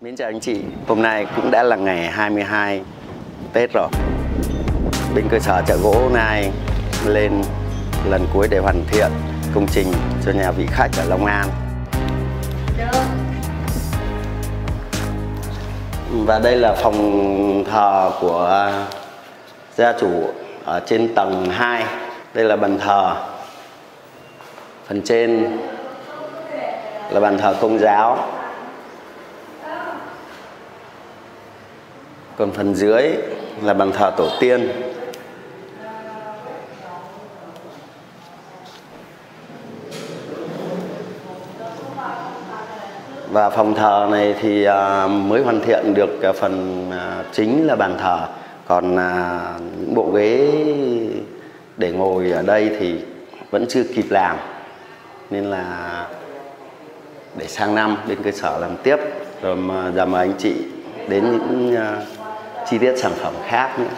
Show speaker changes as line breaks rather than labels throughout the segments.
Mến chào anh chị, hôm nay cũng đã là ngày 22 Tết rồi. Bên cơ sở chợ gỗ nay lên lần cuối để hoàn thiện công trình cho nhà vị khách ở Long An. Và đây là phòng thờ của gia chủ ở trên tầng 2 Đây là bàn thờ. Phần trên là bàn thờ công giáo. Còn phần dưới là bàn thờ tổ tiên. Và phòng thờ này thì à, mới hoàn thiện được phần à, chính là bàn thờ. Còn à, những bộ ghế để ngồi ở đây thì vẫn chưa kịp làm. Nên là để sang năm, bên cơ sở làm tiếp. Rồi mà, giờ mời anh chị đến những chi tiết sản phẩm khác nữa.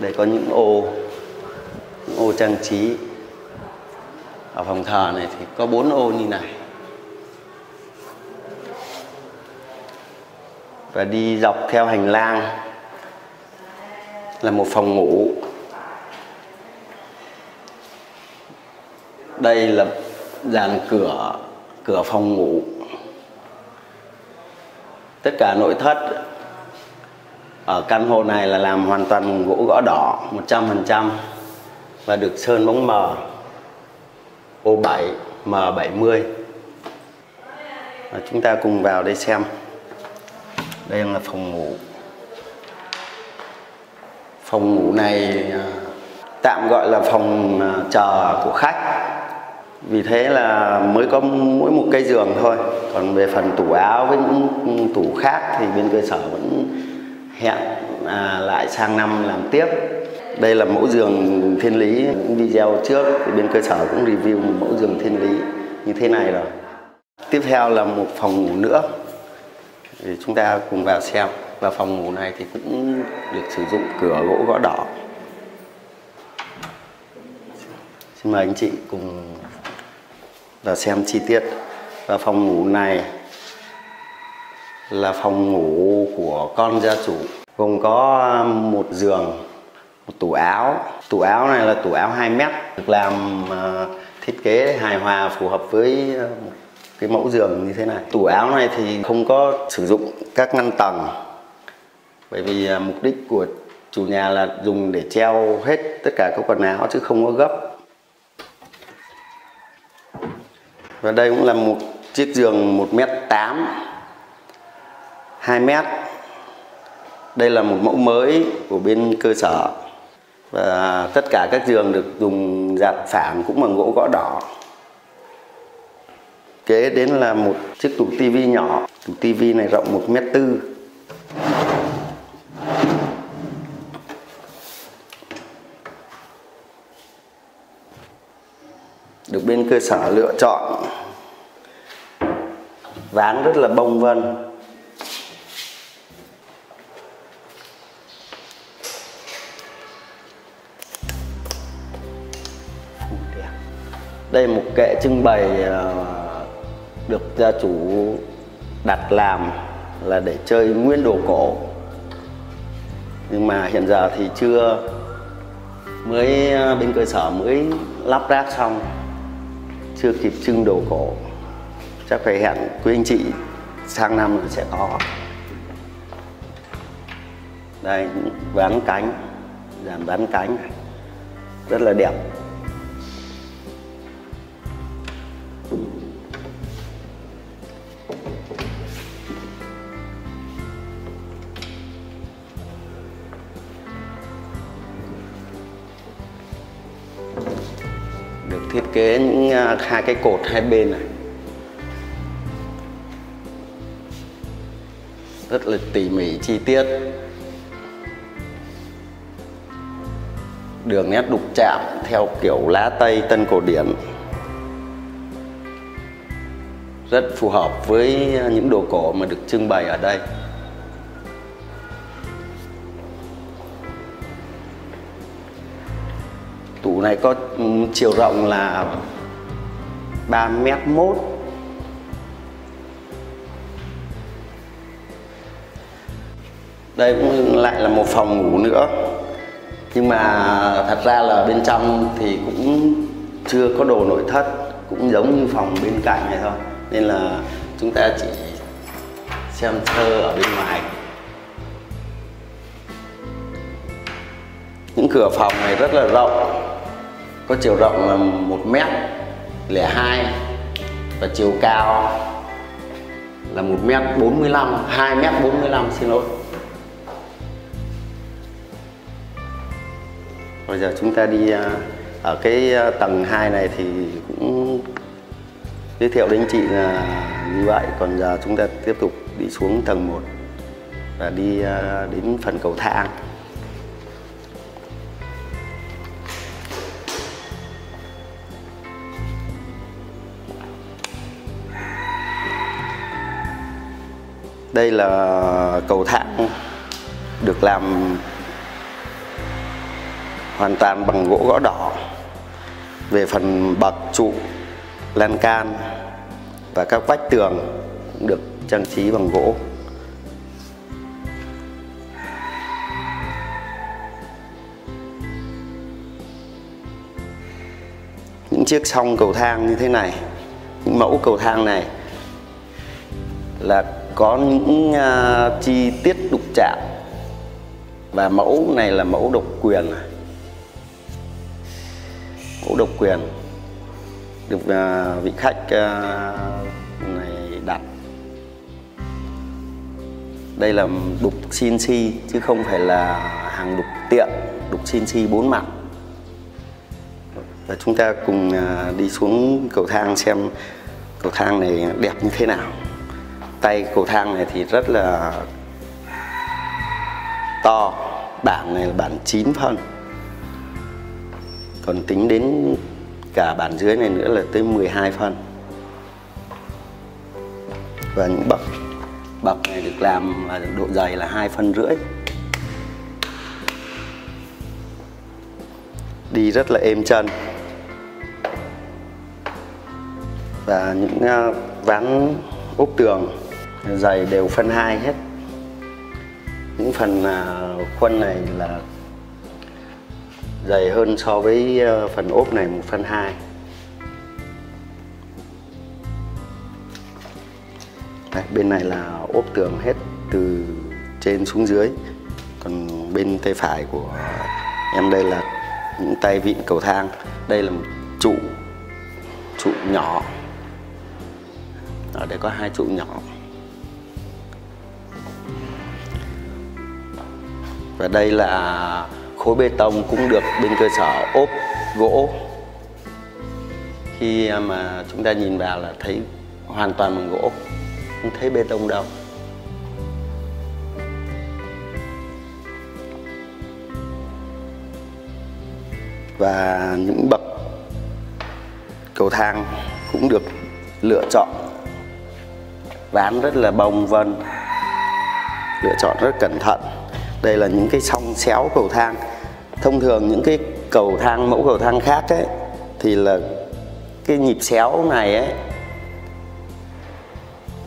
Đây có những ô những ô trang trí. Ở phòng thờ này thì có bốn ô như này. Và đi dọc theo hành lang là một phòng ngủ. Đây là dàn cửa cửa phòng ngủ tất cả nội thất ở căn hộ này là làm hoàn toàn gỗ gõ đỏ 100% và được sơn bóng mờ O7 M70 và chúng ta cùng vào đây xem. Đây là phòng ngủ. Phòng ngủ này à, tạm gọi là phòng à, chờ của khách vì thế là mới có mỗi một cây giường thôi. Còn về phần tủ áo với những tủ khác thì bên cơ sở vẫn hẹn à, lại sang năm làm tiếp. Đây là mẫu giường thiên lý video trước thì bên cơ sở cũng review một mẫu giường thiên lý như thế này rồi. Tiếp theo là một phòng ngủ nữa. Thì chúng ta cùng vào xem. Và phòng ngủ này thì cũng được sử dụng cửa gỗ gõ đỏ. Xin mời anh chị cùng và xem chi tiết. Và phòng ngủ này là phòng ngủ của con gia chủ. Gồm có um, một giường một tủ áo. Tủ áo này là tủ áo 2 mét được làm uh, thiết kế hài hòa phù hợp với uh, cái mẫu giường như thế này. Tủ áo này thì không có sử dụng các ngăn tầng bởi vì uh, mục đích của chủ nhà là dùng để treo hết tất cả các quần áo chứ không có gấp. Và đây cũng là một chiếc giường 1m8 2m đây là một mẫu mới của bên cơ sở. Và tất cả các giường được dùng dạt phản cũng bằng gỗ gõ đỏ. Kế đến là một chiếc tủ tivi nhỏ. Tủ tivi này rộng 1m4 được bên cơ sở lựa chọn. Ván rất là bông vân. Đây một kệ trưng bày ờ, được gia chủ đặt làm là để chơi nguyên đồ cổ. Nhưng mà hiện giờ thì chưa, mới ờ, bên cơ sở mới lắp ráp xong chưa kịp trưng đồ cổ, chắc phải hẹn quý anh chị sang năm là sẽ có. Đây, ván cánh, dàn ván cánh này, rất là đẹp. Thiết kế những à, hai cái cột hai bên này. Rất là tỉ mỉ chi tiết. Đường nét đục chạm theo kiểu lá tây tân cổ điển. Rất phù hợp với à, những đồ cổ mà được trưng bày ở đây. tủ này có ừ, chiều rộng là 3 mét mốt. Đây cũng lại là một phòng ngủ nữa. Nhưng mà thật ra là bên trong thì cũng chưa có đồ nội thất, cũng giống như phòng bên cạnh này thôi. Nên là chúng ta chỉ xem thơ ở bên ngoài. Những cửa phòng này rất là rộng có chiều rộng là một mét lẻ hai và chiều cao là một mét bốn mươi lăm, hai mét bốn mươi lăm, xin lỗi. Bây giờ chúng ta đi à, ở cái à, tầng 2 này thì cũng giới thiệu đến chị là như vậy. Còn giờ chúng ta tiếp tục đi xuống tầng 1 và đi à, đến phần cầu thang. Đây là cầu thang được làm hoàn toàn bằng gỗ gõ đỏ. Về phần bậc trụ, lan can và các vách tường cũng được trang trí bằng gỗ. Những chiếc song cầu thang như thế này, những mẫu cầu thang này là có những uh, chi tiết đục chạm. Và mẫu này là mẫu độc quyền à. mẫu độc quyền được uh, vị khách uh, này đặt. Đây là đục CNC chứ không phải là hàng đục tiện đục CNC bốn mặt. Và chúng ta cùng đi xuống cầu thang xem cầu thang này đẹp như thế nào tay cầu thang này thì rất là to. Bản này là bản 9 phân. Còn tính đến cả bản dưới này nữa là tới 12 phân. Và những bậc bậc này được làm độ dày là hai phân rưỡi. Đi rất là êm chân. Và những à, ván ốp tường dày đều phân hai hết. Những phần à, khuôn này là dày hơn so với ờ, phần ốp này một phân hai. Đấy, bên này là ốp tường hết từ trên xuống dưới. Còn bên tay phải của em đây là những tay vịn cầu thang. Đây là một trụ trụ nhỏ. Ở đây có hai trụ nhỏ. Và đây là khối bê tông cũng được bên cơ sở ốp gỗ. Khi à, mà chúng ta nhìn vào là thấy hoàn toàn bằng gỗ, không thấy bê tông đâu. Và những bậc cầu thang cũng được lựa chọn. Ván rất là bông vân, lựa chọn rất cẩn thận đây là những cái song xéo cầu thang. Thông thường những cái cầu thang, mẫu cầu thang khác ấy, thì là cái nhịp xéo này ấy,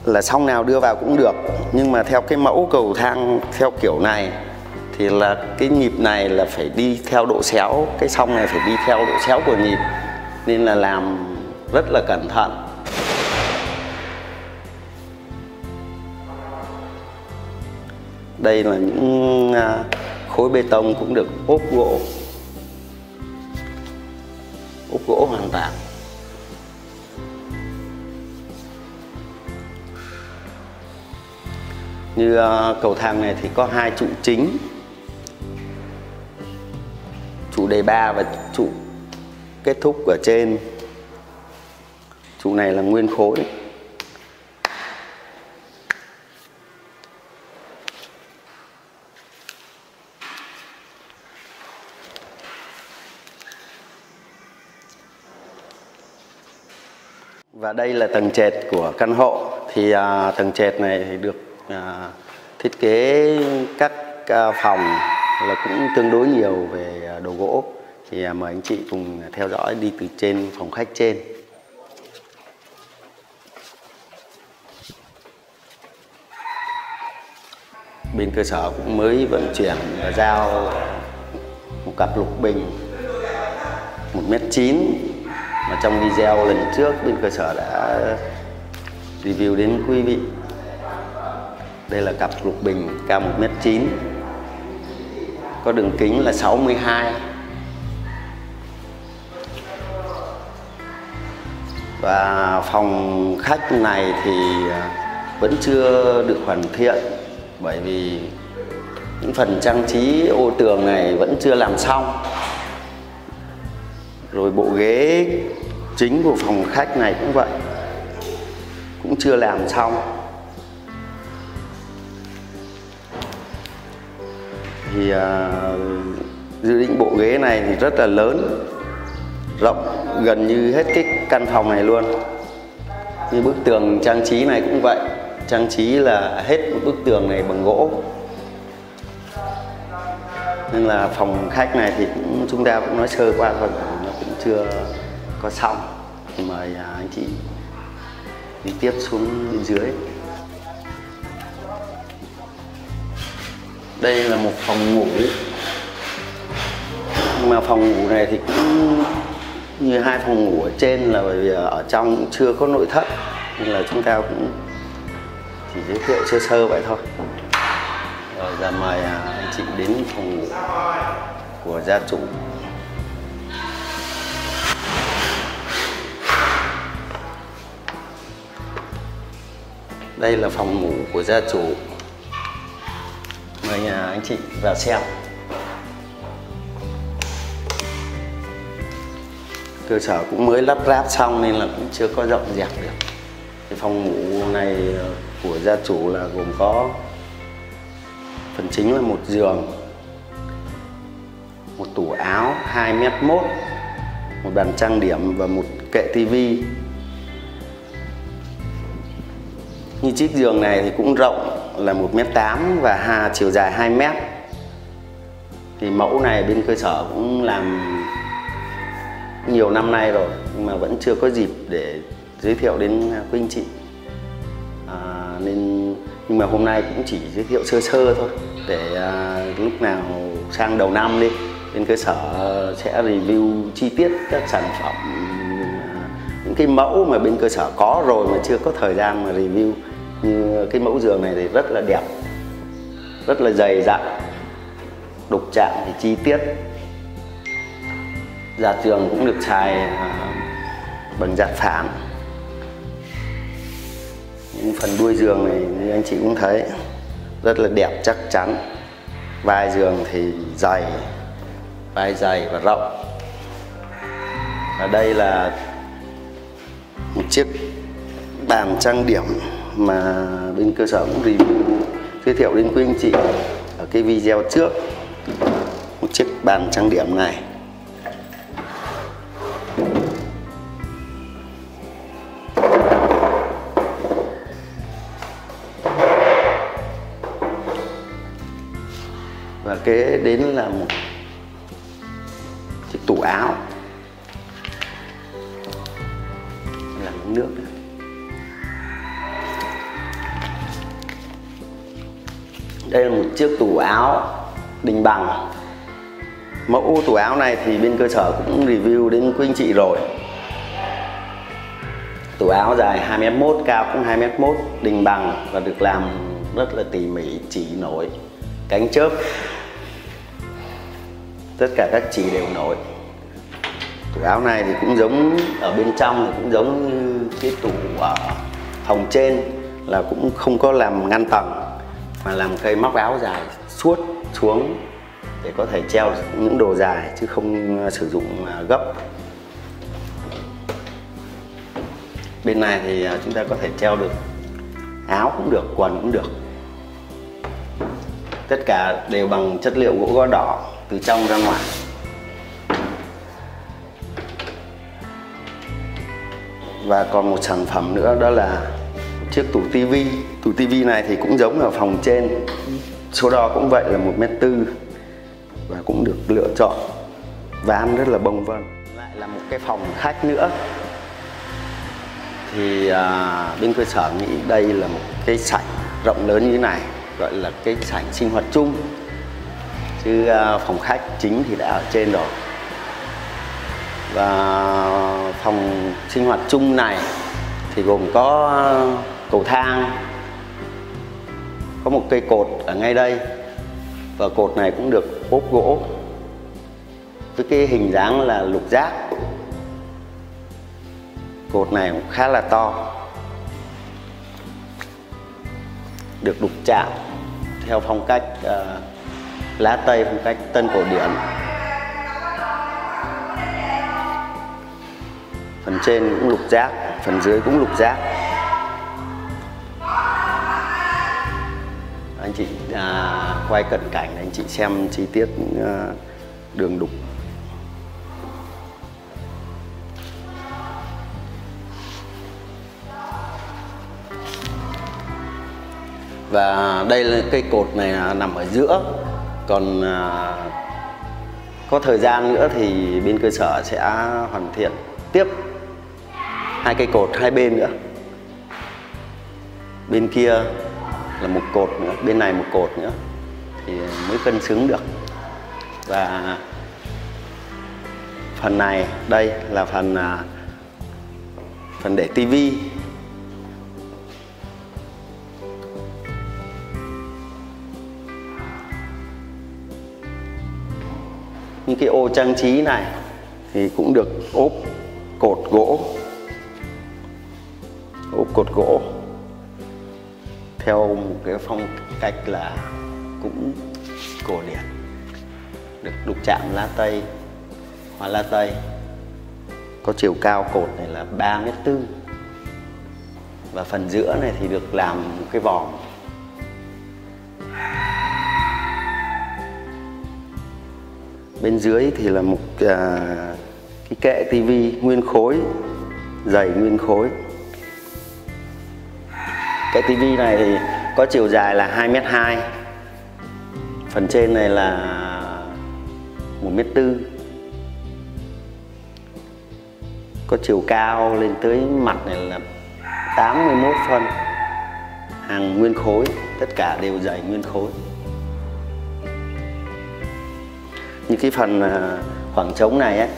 là song nào đưa vào cũng được. Nhưng mà theo cái mẫu cầu thang theo kiểu này, thì là cái nhịp này là phải đi theo độ xéo, cái song này phải đi theo độ xéo của nhịp. Nên là làm rất là cẩn thận. Đây là những à, khối bê tông cũng được ốp gỗ. Ốp gỗ hoàn toàn. Như à, cầu thang này thì có hai trụ chính. Trụ đề ba và trụ kết thúc ở trên. Trụ này là nguyên khối. Đây là tầng trệt của căn hộ. Thì à, tầng trệt này thì được à, thiết kế các à, phòng là cũng tương đối nhiều về à, đồ gỗ. Thì à, mời anh chị cùng theo dõi đi từ trên phòng khách trên. bên cơ sở cũng mới vận chuyển và giao một cặp lục bình một mét chín mà trong video lần trước, bên cơ sở đã review đến quý vị. Đây là cặp lục bình cao 1 mét 9 có đường kính là 62 và phòng khách này thì à, vẫn chưa được hoàn thiện. Bởi vì những phần trang trí ô tường này vẫn chưa làm xong rồi bộ ghế chính của phòng khách này cũng vậy. Cũng chưa làm xong. Thì à, dự định bộ ghế này thì rất là lớn. Rộng gần như hết cái căn phòng này luôn. Như bức tường trang trí này cũng vậy. Trang trí là hết một bức tường này bằng gỗ. Nên là phòng khách này thì cũng chúng ta cũng nói sơ qua thôi chưa có xong. Thì mời à, anh chị đi tiếp xuống bên dưới. Đây là một phòng ngủ. Nhưng mà phòng ngủ này thì cũng như hai phòng ngủ ở trên là bởi vì ở trong cũng chưa có nội thất, nên là chúng ta cũng chỉ giới thiệu sơ sơ vậy thôi. Rồi giờ mời à, anh chị đến phòng ngủ của gia chủ. Đây là phòng ngủ của gia chủ. Mời nhà anh chị vào xem. Cơ sở cũng mới lắp ráp xong nên là cũng chưa có rộng dẹp được. Cái phòng ngủ này ờ, của gia chủ là gồm có phần chính là một giường, một tủ áo 2 mét mốt, một bàn trang điểm và một kệ tivi như chiếc giường này thì cũng rộng là 1m8 và hà chiều dài 2m thì mẫu này bên cơ sở cũng làm nhiều năm nay rồi nhưng mà vẫn chưa có dịp để giới thiệu đến quý anh chị. À, nên nhưng mà hôm nay cũng chỉ giới thiệu sơ sơ thôi để à, lúc nào sang đầu năm đi bên cơ sở sẽ review chi tiết các sản phẩm à, những cái mẫu mà bên cơ sở có rồi mà chưa có thời gian mà review như cái mẫu giường này thì rất là đẹp, rất là dày dặn, đục chạm thì chi tiết. Giặt giường cũng được xài à, bằng giặt phản những phần đuôi giường này như anh chị cũng thấy, rất là đẹp chắc chắn. Vai giường thì dày, vai dày và rộng. Và đây là một chiếc bàn trang điểm mà bên cơ sở cũng review, giới thiệu đến quý anh chị ở cái video trước. Một chiếc bàn trang điểm này. Và kế đến là một chiếc tủ áo. Làm nước. Đây là một chiếc tủ áo đình bằng. Mẫu tủ áo này thì bên cơ sở cũng review đến quý anh chị rồi. Tủ áo dài 2m1 cao cũng 2m1 đình bằng và được làm rất là tỉ mỉ, chỉ nổi, cánh chớp. Tất cả các chỉ đều nổi. Tủ áo này thì cũng giống ở bên trong thì cũng giống như cái tủ ở phòng trên là cũng không có làm ngăn tầng mà làm cây móc áo dài, suốt xuống để có thể treo những đồ dài chứ không ờ, sử dụng ờ, gấp. Bên này thì ờ, chúng ta có thể treo được áo cũng được, quần cũng được. Tất cả đều bằng chất liệu gỗ gó đỏ từ trong ra ngoài. Và còn một sản phẩm nữa đó là chiếc tủ tivi. Tủ tivi này thì cũng giống ở phòng trên. Số đo cũng vậy là một mét tư và cũng được lựa chọn. Ván rất là bông vân. Lại là một cái phòng khách nữa. Thì à, bên cơ sở nghĩ đây là một cái sảnh rộng lớn như thế này gọi là cái sảnh sinh hoạt chung. Chứ à, phòng khách chính thì đã ở trên rồi. Và phòng sinh hoạt chung này thì gồm có cầu thang. Có một cây cột ở ngay đây và cột này cũng được ốp gỗ. Với cái hình dáng là lục giác. Cột này cũng khá là to. Được đục chạm theo phong cách uh, lá tây phong cách tân cổ điển. Phần trên cũng lục giác phần dưới cũng lục giác. À, quay cận cảnh anh chị xem chi tiết à, đường đục. Và đây là cây cột này nằm ở giữa. Còn à, có thời gian nữa thì bên cơ sở sẽ hoàn thiện tiếp hai cây cột hai bên nữa. Bên kia là một cột nữa, bên này một cột nữa, thì mới cân xứng được. Và phần này, đây là phần à, phần để tivi những cái ô trang trí này thì cũng được ốp cột gỗ. Ốp cột gỗ theo một cái phong cách là cũng cổ điển được đục chạm lá tây hoa lá tây. Có chiều cao cột này là 3 mét tư. Và phần giữa này thì được làm một cái vòm. Bên dưới thì là một à, cái kệ tivi nguyên khối dày nguyên khối cái tivi này thì có chiều dài là 2 m 2 phần trên này là 1 m 4 có chiều cao lên tới mặt này là 81 phân. Hàng nguyên khối tất cả đều dày nguyên khối. Những cái phần à, khoảng trống này ấy,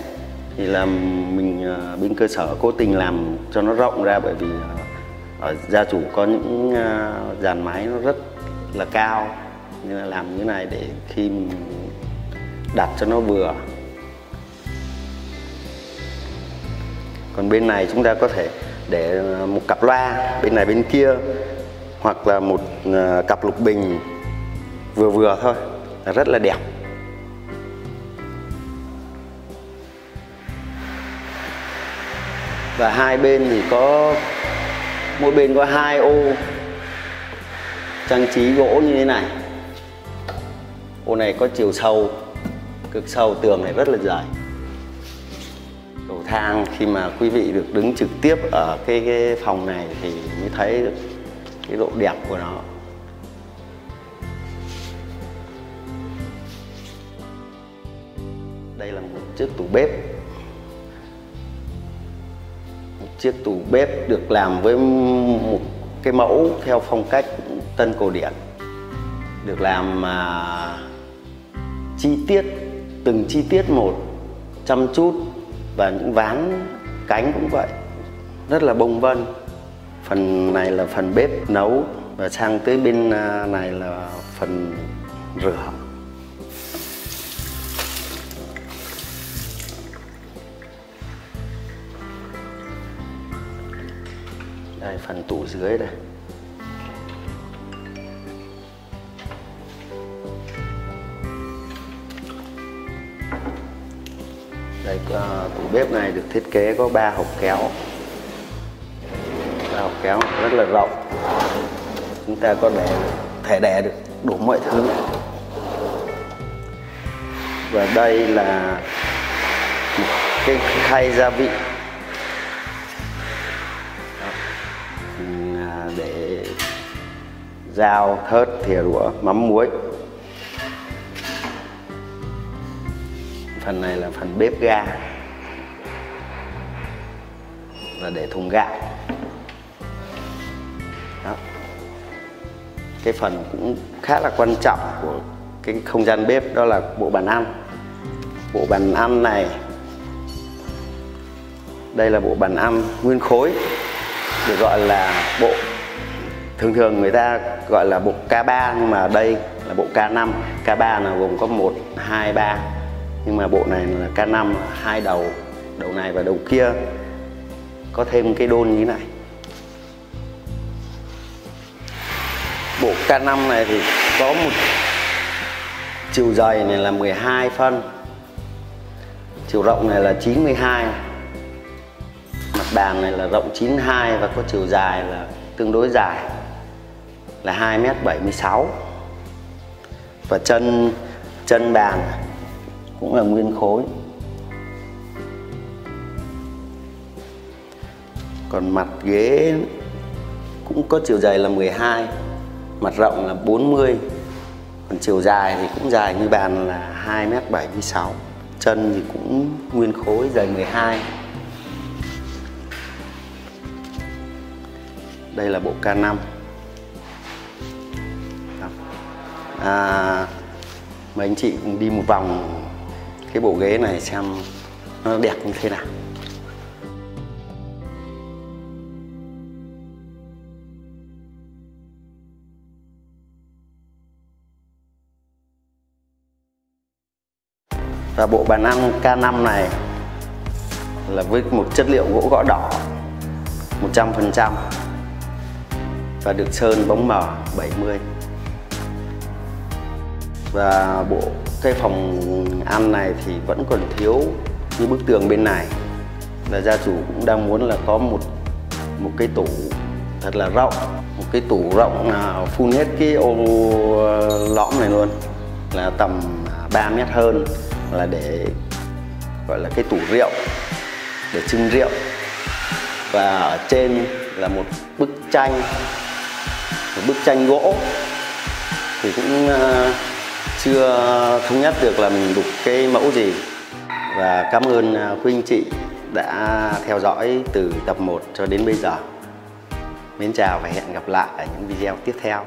thì là mình à, bên cơ sở cố tình làm cho nó rộng ra bởi vì à, ở gia chủ có những ờ, dàn máy nó rất là cao, nên là làm như này để khi mình đặt cho nó vừa. Còn bên này chúng ta có thể để ờ, một cặp loa bên này bên kia, hoặc là một cặp lục bình vừa vừa thôi, là rất là đẹp. Và hai bên thì có mỗi bên có hai ô. Trang trí gỗ như thế này. Ô này có chiều sâu cực sâu tường này rất là dài. Cầu thang khi mà quý vị được đứng trực tiếp ở cái, cái phòng này thì mới thấy được cái độ đẹp của nó. Đây là một chiếc tủ bếp. Chiếc tủ bếp được làm với một cái mẫu theo phong cách tân cổ điển. Được làm mà chi tiết, từng chi tiết một, chăm chút và những ván, cánh cũng vậy. Rất là bông vân. Phần này là phần bếp nấu và sang tới bên à, này là phần rửa. Đây phần tủ dưới đây đây uh, tủ bếp này được thiết kế có ba hộp kéo. Ba hộp kéo rất là rộng. Chúng ta có để thể để được đủ mọi thứ. Và đây là một cái khay gia vị. Dao, thớt, thìa đũa mắm muối. Phần này là phần bếp ga. Và để thùng gạo. Đó. cái phần cũng khá là quan trọng của cái không gian bếp, đó là bộ bàn ăn. Bộ bàn ăn này, đây là bộ bàn ăn nguyên khối, được gọi là bộ thường thường người ta gọi là bộ K3 nhưng mà đây là bộ K5 K3 là gồm có 1, 2, 3 nhưng mà bộ này là K5 hai đầu đầu này và đầu kia. Có thêm cái đôn như thế này. Bộ K5 này thì có một chiều dày này là 12 phân. Chiều rộng này là 92 mặt bàn này là rộng 92 và có chiều dài là tương đối dài là 2m76 và chân chân bàn cũng là nguyên khối. Còn mặt ghế cũng có chiều dày là 12 mặt rộng là 40 còn chiều dài thì cũng dài như bàn là 2m76 chân thì cũng nguyên khối dày 12 đây là bộ K5 à, mời anh chị cùng đi một vòng cái bộ ghế này xem nó đẹp như thế nào. Và bộ bàn ăn K5 này là với một chất liệu gỗ gõ đỏ 100% và được sơn bóng mờ 70 và bộ cái phòng ăn này thì vẫn còn thiếu như bức tường bên này. Là gia chủ cũng đang muốn là có một một cái tủ thật là rộng một cái tủ rộng là phun hết cái ô lõm này luôn. Là tầm à, 3 mét hơn là để gọi là cái tủ rượu để trưng rượu. Và ở trên là một bức tranh một bức tranh gỗ. Thì cũng uh, chưa thống nhất được là mình đục cái mẫu gì và cảm ơn à, quý anh chị đã theo dõi từ tập 1 cho đến bây giờ. Mến chào và hẹn gặp lại ở những video tiếp theo.